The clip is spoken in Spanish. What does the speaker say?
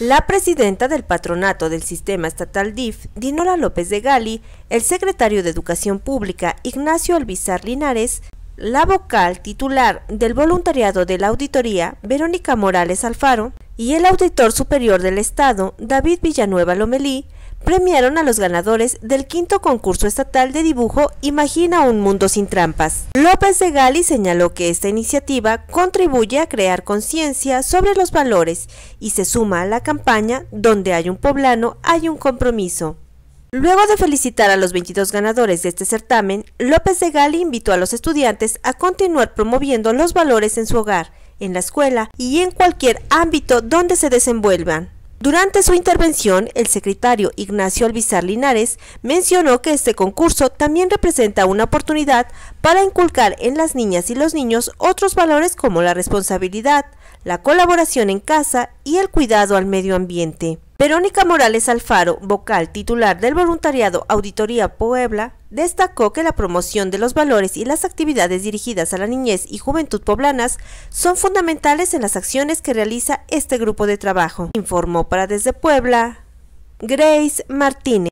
La presidenta del patronato del sistema estatal DIF, Dinora López de Gali, el secretario de Educación Pública, Ignacio Albizar Linares, la vocal titular del voluntariado de la auditoría, Verónica Morales Alfaro, y el auditor superior del Estado, David Villanueva Lomelí, premiaron a los ganadores del quinto concurso estatal de dibujo Imagina un mundo sin trampas. López de Gali señaló que esta iniciativa contribuye a crear conciencia sobre los valores y se suma a la campaña Donde hay un poblano, hay un compromiso. Luego de felicitar a los 22 ganadores de este certamen, López de Gali invitó a los estudiantes a continuar promoviendo los valores en su hogar, en la escuela y en cualquier ámbito donde se desenvuelvan. Durante su intervención, el secretario Ignacio Albizar Linares mencionó que este concurso también representa una oportunidad para inculcar en las niñas y los niños otros valores como la responsabilidad, la colaboración en casa y el cuidado al medio ambiente. Verónica Morales Alfaro, vocal titular del voluntariado Auditoría Puebla, destacó que la promoción de los valores y las actividades dirigidas a la niñez y juventud poblanas son fundamentales en las acciones que realiza este grupo de trabajo. Informó para desde Puebla Grace Martínez.